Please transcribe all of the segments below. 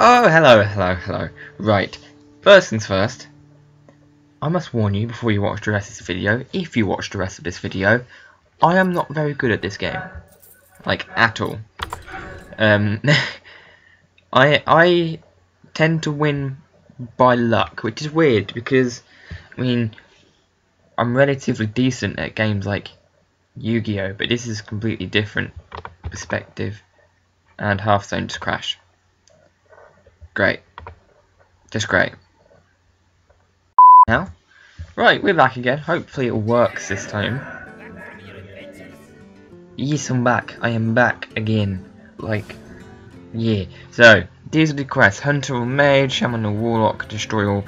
Oh, hello, hello, hello. Right, first things first, I must warn you before you watch the rest of this video, if you watch the rest of this video, I am not very good at this game. Like, at all. Um, I, I tend to win by luck, which is weird because, I mean, I'm relatively decent at games like Yu-Gi-Oh, but this is a completely different perspective. And Hearthstone just crashed. Great. Just great. Now, right, we're back again. Hopefully it works this time. Yes, I'm back. I am back again. Like, yeah. So, these are the quests. Hunter or Mage, Shaman or Warlock, Destroy all...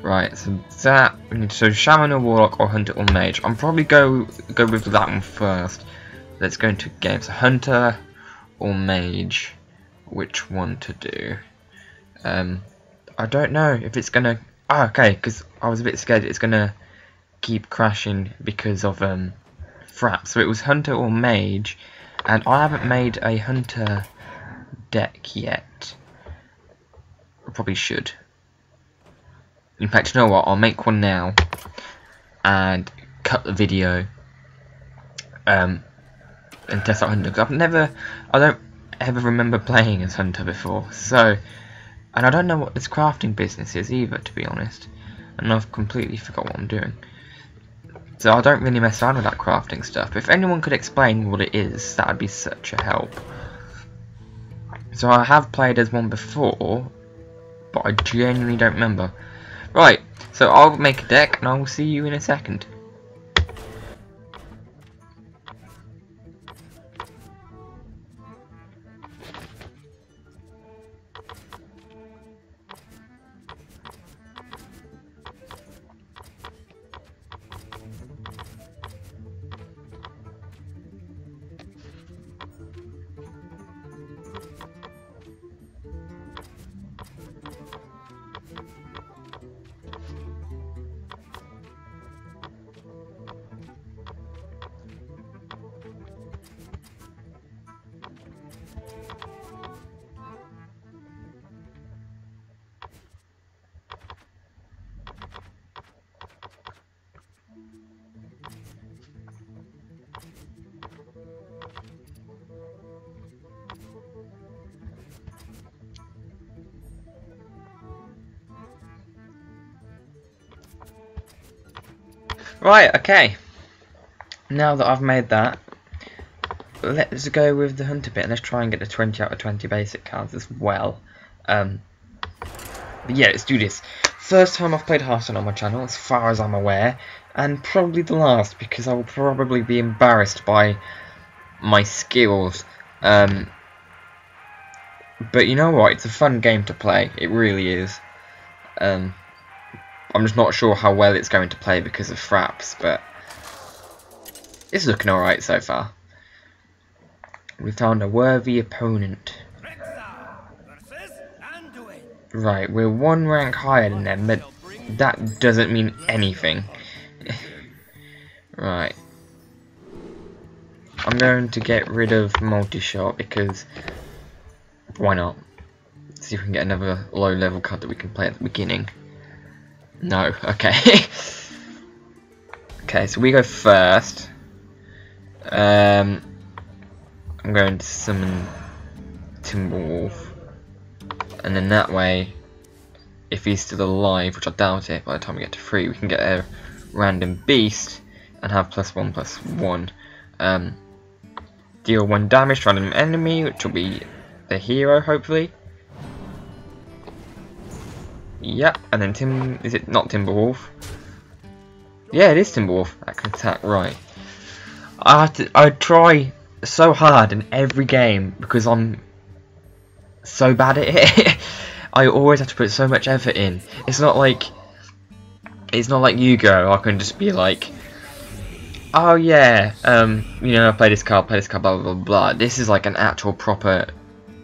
Right, so that... So, Shaman or Warlock or Hunter or Mage. I'm probably go go with that one first. Let's go into games. Hunter or Mage. Which one to do? Um, I don't know if it's gonna. Ah, okay, because I was a bit scared it's gonna keep crashing because of um, Frap. So it was Hunter or Mage, and I haven't made a Hunter deck yet. I probably should. In fact, you know what? I'll make one now and cut the video um, and test out Hunter. I've never, I don't ever remember playing as Hunter before, so and I don't know what this crafting business is either, to be honest. And I've completely forgot what I'm doing. So I don't really mess around with that crafting stuff. If anyone could explain what it is, that would be such a help. So I have played as one before, but I genuinely don't remember. Right, so I'll make a deck and I will see you in a second. Right, okay. Now that I've made that, let's go with the hunter bit and let's try and get the 20 out of 20 basic cards as well. Um, but yeah, let's do this. First time I've played Hearthstone on my channel, as far as I'm aware, and probably the last because I will probably be embarrassed by my skills. Um, but you know what? It's a fun game to play. It really is. Um, I'm just not sure how well it's going to play because of fraps, but it's looking alright so far. We found a worthy opponent. Right, we're one rank higher than them, but that doesn't mean anything. right. I'm going to get rid of multi-shot because why not? See if we can get another low level card that we can play at the beginning. No, okay. okay, so we go first. Um, I'm going to summon Timberwolf. And then that way, if he's still alive, which I doubt it, by the time we get to 3, we can get a random beast and have plus 1 plus 1. Um, deal 1 damage to random enemy, which will be the hero, hopefully. Yep, and then Tim, is it not Timberwolf? Yeah, it is Timberwolf. That can attack, right. I have to, I try so hard in every game because I'm so bad at it. I always have to put so much effort in. It's not like it's not like you go. I can just be like, oh yeah, um, you know, I play this card, play this card, blah blah blah. blah. This is like an actual proper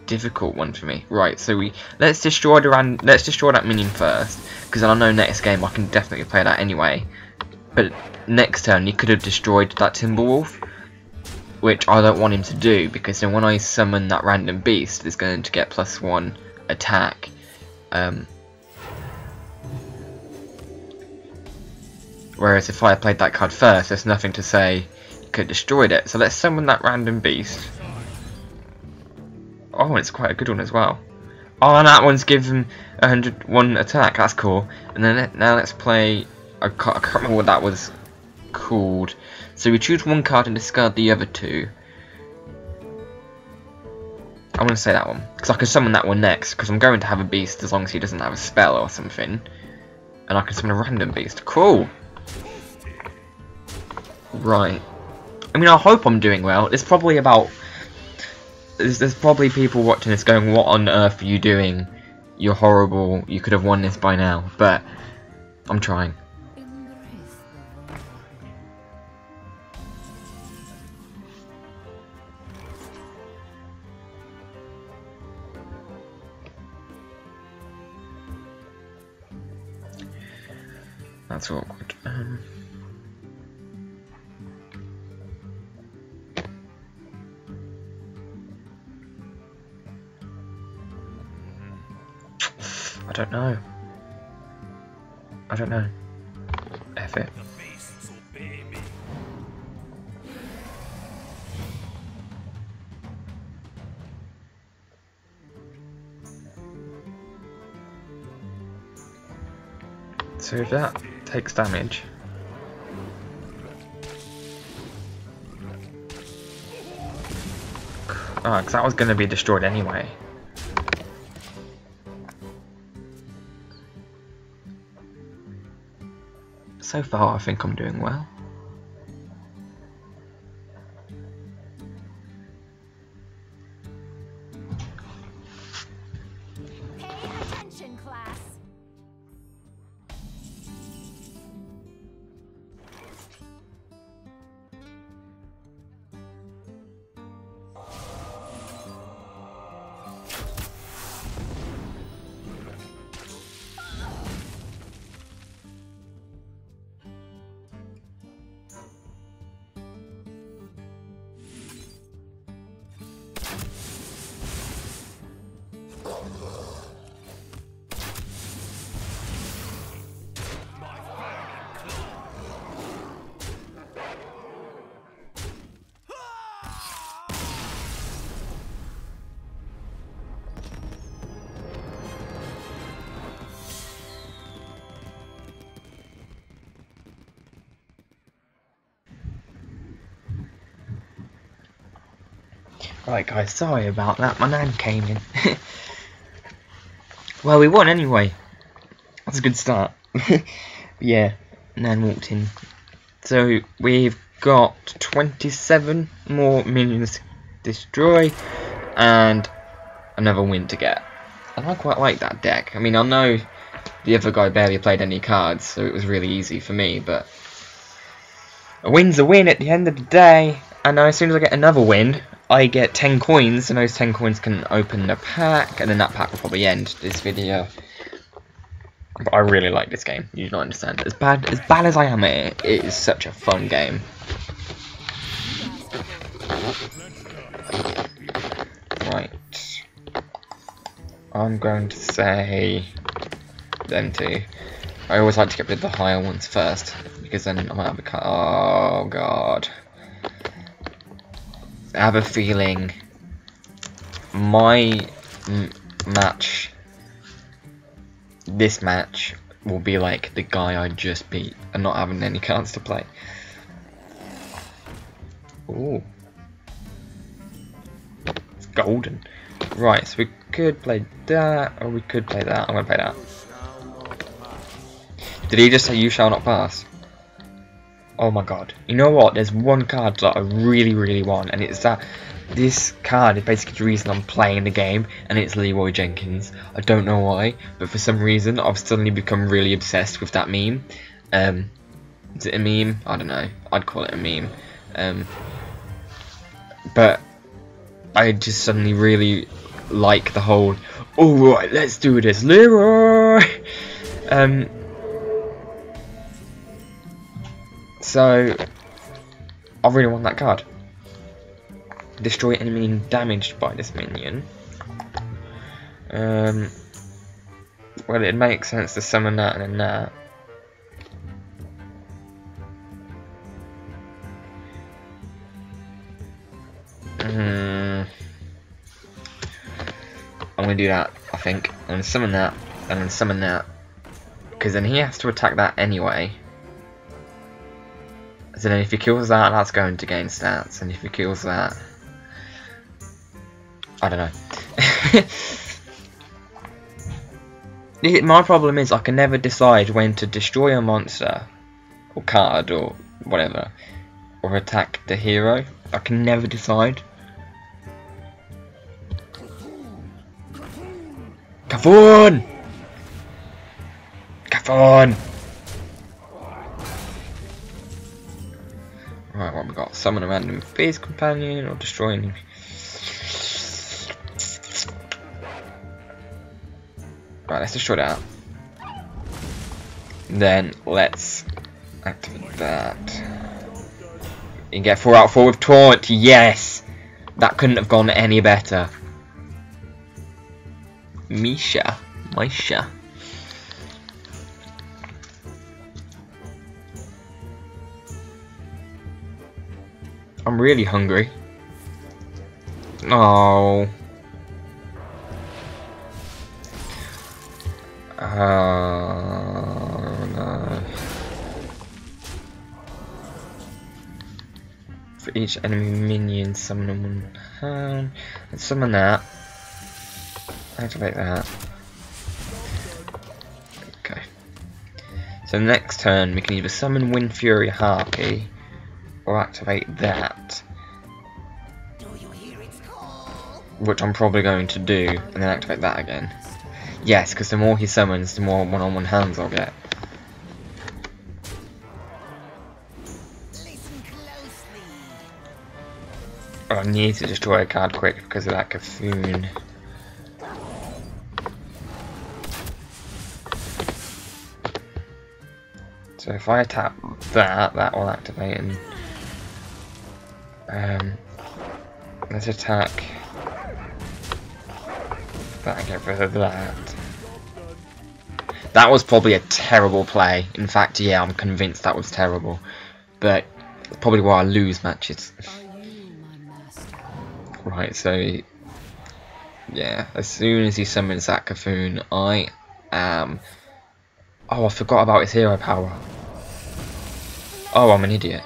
difficult one for me. Right, so we let's destroy the ran let's destroy that minion first, because I know next game I can definitely play that anyway. But next turn he could have destroyed that Timberwolf, which I don't want him to do, because then when I summon that random beast, it's going to get plus one attack, Um, whereas if I played that card first, there's nothing to say could destroyed it. So let's summon that random beast. Oh, it's quite a good one as well. Oh, and that one's given 101 attack. That's cool. And then now let's play. I can't, I can't remember what that was called. So we choose one card and discard the other two. I'm going to say that one. Because I can summon that one next. Because I'm going to have a beast as long as he doesn't have a spell or something. And I can summon a random beast. Cool. Right. I mean, I hope I'm doing well. It's probably about... There's, there's probably people watching this going, what on earth are you doing? You're horrible. You could have won this by now. But I'm trying. That's awkward. Um, don't know. I don't know. F it. So if that takes damage. Ah, oh, because that was going to be destroyed anyway. So far, I think I'm doing well. Right guys, sorry about that, my nan came in. well, we won anyway. That's a good start. yeah, nan walked in. So, we've got 27 more minions to destroy, and another win to get. And I quite like that deck. I mean, I know the other guy barely played any cards, so it was really easy for me, but... A win's a win at the end of the day, and as soon as I get another win, I get 10 coins, and those 10 coins can open a pack, and then that pack will probably end this video. But I really like this game, you don't understand. As bad as bad as I am at it, it is such a fun game. Right. I'm going to say them two. I always like to get rid of the higher ones first, because then I might have a cut. Oh god. I have a feeling my match, this match, will be like the guy I just beat and not having any cards to play. Ooh. It's golden. Right, so we could play that, or we could play that. I'm to play that. Did he just say you shall not pass? Oh my god. You know what? There's one card that I really, really want, and it's that this card is basically the reason I'm playing the game, and it's Leeroy Jenkins. I don't know why, but for some reason I've suddenly become really obsessed with that meme. Um, is it a meme? I don't know. I'd call it a meme. Um, but I just suddenly really like the whole, alright, let's do this, Leroy! Um, So, I really want that card. Destroy enemy damaged by this minion. Um, Well, it makes sense to summon that and then that. Hmm. I'm gonna do that, I think. I'm gonna summon that, and then summon that. Because then he has to attack that anyway. So then if he kills that, that's going to gain stats, and if he kills that... I don't know. My problem is I can never decide when to destroy a monster, or card, or whatever, or attack the hero. I can never decide. Kafun! Kafun! Summon a random Beast Companion or destroy enemy. Right, let's destroy that. Then let's activate that. You get 4 out of 4 with Taunt, yes! That couldn't have gone any better. Misha. Misha. I'm really hungry. Oh. Oh no. For each enemy minion, summon one. Let's summon that. Activate that. Okay. So next turn we can either summon Wind Fury Harpy or activate that. Which I'm probably going to do, and then activate that again. Yes, because the more he summons, the more one-on-one -on -one hands I'll get. I need to destroy a card quick because of that Kafun. So if I tap that, that will activate and um, let's attack rid of that. That was probably a terrible play. In fact, yeah, I'm convinced that was terrible. But probably why I lose matches. right, so yeah, as soon as he summons that Kafun, I am. Oh, I forgot about his hero power. Oh, I'm an idiot.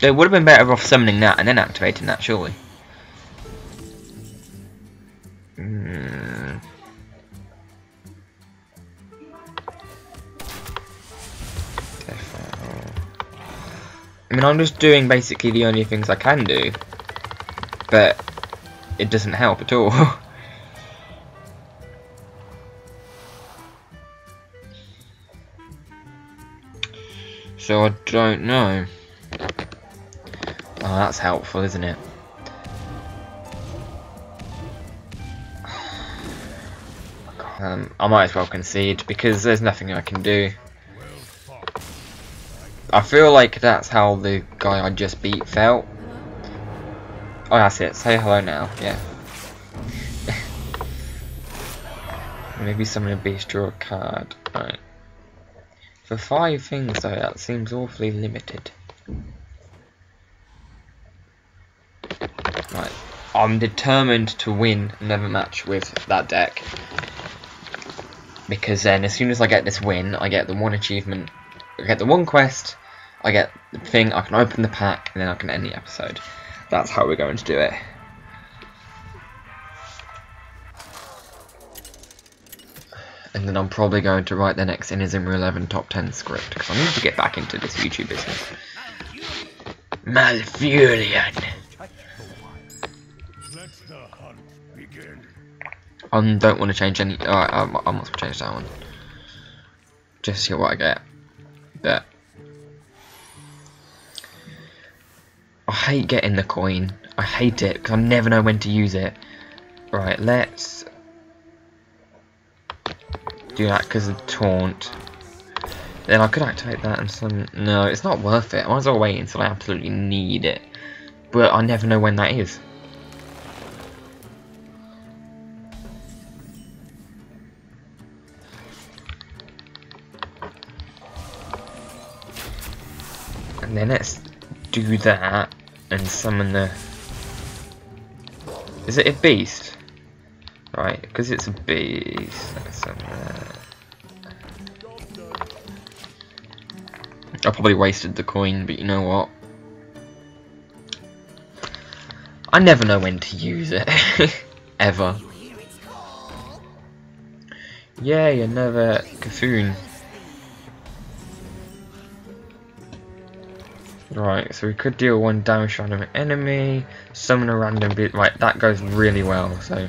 They would have been better off summoning that and then activating that, surely. Hmm. I mean, I'm just doing basically the only things I can do, but it doesn't help at all. so I don't know. Oh, that's helpful, isn't it? Um, I might as well concede because there's nothing I can do. I feel like that's how the guy I just beat felt. Oh, that's it. Say hello now. Yeah. Maybe someone a beast draw a card. Right. For five things though, that seems awfully limited. Right. I'm determined to win another match with that deck. Because then, as soon as I get this win, I get the one achievement, I get the one quest, I get the thing, I can open the pack, and then I can end the episode. That's how we're going to do it. And then I'm probably going to write the next Inazuma 11 top 10 script, because I need to get back into this YouTube business. Malfurion! I don't want to change any. Alright, I, I must change that one. Just see what I get. But. I hate getting the coin. I hate it because I never know when to use it. Right, let's do that because of taunt. Then I could activate that and some. No, it's not worth it. I might as well wait until I absolutely need it. But I never know when that is. Then let's do that and summon the... Is it a beast? Right, because it's a beast. I probably wasted the coin, but you know what? I never know when to use it. Ever. Yeah, another C'Thun. Right, so we could deal one damage on an enemy, summon a random bit. Right, that goes really well. So,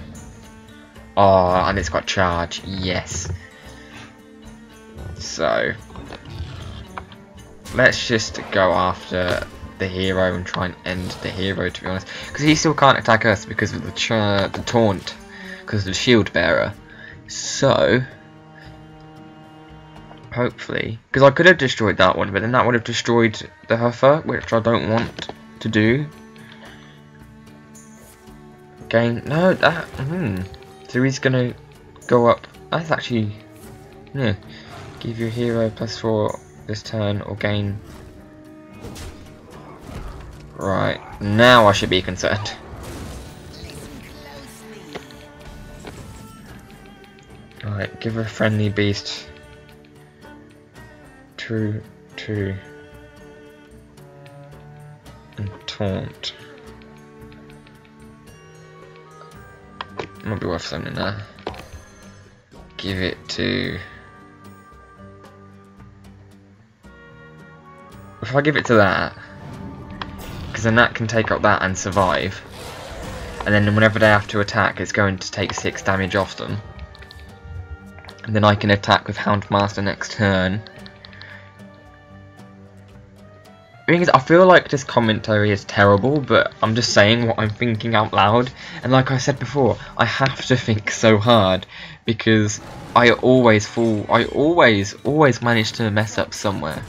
oh, and it's got charge. Yes. So, let's just go after the hero and try and end the hero. To be honest, because he still can't attack us because of the the taunt, because of the shield bearer. So, hopefully, because I could have destroyed that one, but then that would have destroyed the Huffer, which I don't want to do. Gain, no, that, hmm, so he's gonna go up, that's actually, yeah, give your hero plus 4 this turn, or gain, right, now I should be concerned. Alright, give a friendly beast two, two, and taunt. Might be worth something there. Give it to. If I give it to that, because then that can take up that and survive, and then whenever they have to attack, it's going to take six damage off them. And then I can attack with Houndmaster next turn, thing is, I feel like this commentary is terrible, but I'm just saying what I'm thinking out loud. And like I said before, I have to think so hard because I always fall. I always, always manage to mess up somewhere.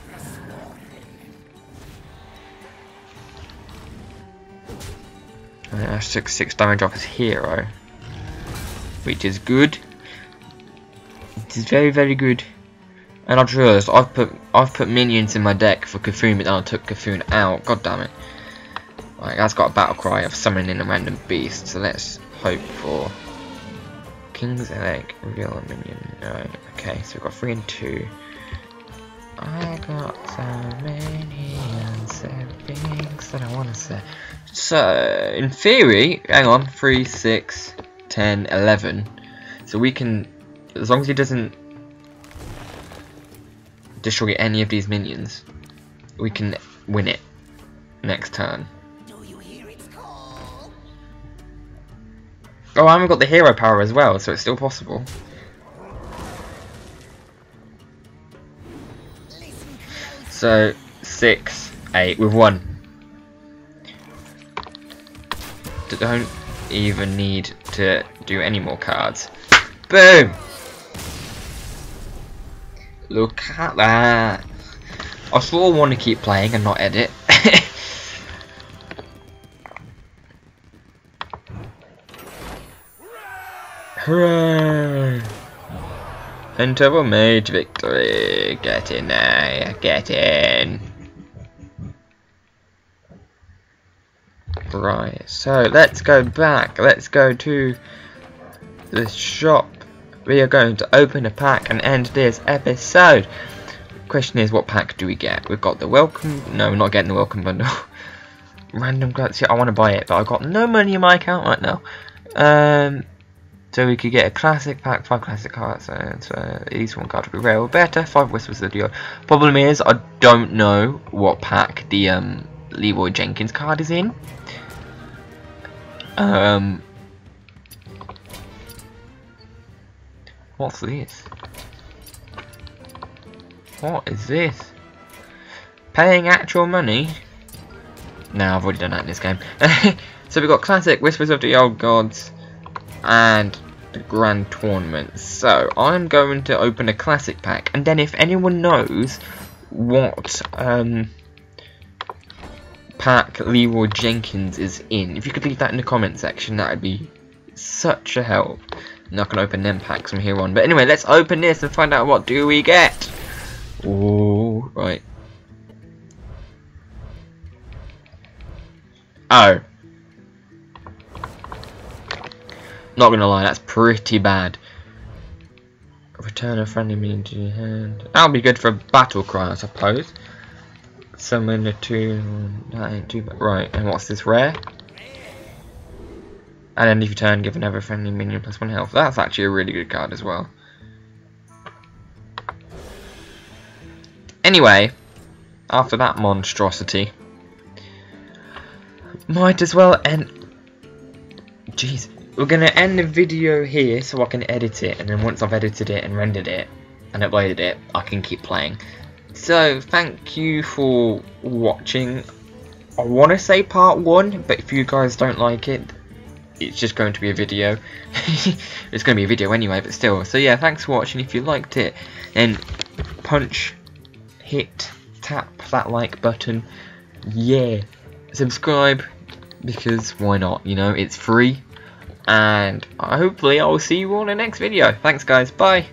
I took six damage off his hero, which is good. It is very, very good. And I realised I've put I've put minions in my deck for C'Thun, but then I took C'Thun out. God damn it! Right, that's got a battle cry of summoning a random beast. So let's hope for King's Elekk, reveal a minion. Alright, okay, so we've got three and two. I got so many unsaid things that I want to say. So, in theory, hang on, 3, 6, 10, 11. So we can, as long as he doesn't destroy any of these minions, we can win it next turn. Oh, I haven't got the hero power as well, so it's still possible. So, six, eight, with one. Don't even need to do any more cards. Boom! Look at that. I still want to keep playing and not edit. Hooray! Hunter mage victory. Get in there. Get in. Right, so let's go back. Let's go to the shop we are going to open a pack and end this episode. Question is, what pack do we get? We've got the welcome. No, we're not getting the welcome bundle. Random. Yeah, I want to buy it, but I've got no money in my account right now. Um, so we could get a classic pack, five classic cards, and uh, each one card would be rare or better. Five whispers of the Problem is, I don't know what pack the um, Leeroy Jenkins card is in. Um, What's this? What is this? Paying actual money? No, I've already done that in this game. so we've got Classic, Whispers of the Old Gods, and the Grand Tournament. So I'm going to open a Classic pack, and then if anyone knows what um, pack Leeroy Jenkins is in, if you could leave that in the comment section, that would be such a help not gonna open them packs from here on. But anyway, let's open this and find out what do we get. Ooh, right. Oh. Not gonna lie, that's pretty bad. Return a friendly minion to your hand. That'll be good for a battle cry, I suppose. Summon a two. That ain't too bad. Right, and what's this rare? And then if you turn, give another friendly minion plus one health. That's actually a really good card as well. Anyway, after that monstrosity, might as well end. Jeez, we're gonna end the video here so I can edit it, and then once I've edited it and rendered it and uploaded it, I can keep playing. So, thank you for watching. I want to say part one, but if you guys don't like it, it's just going to be a video. it's going to be a video anyway, but still. So yeah, thanks for watching. If you liked it, then punch, hit, tap that like button. Yeah, subscribe because why not? You know, it's free. And hopefully I will see you all in the next video. Thanks guys, bye.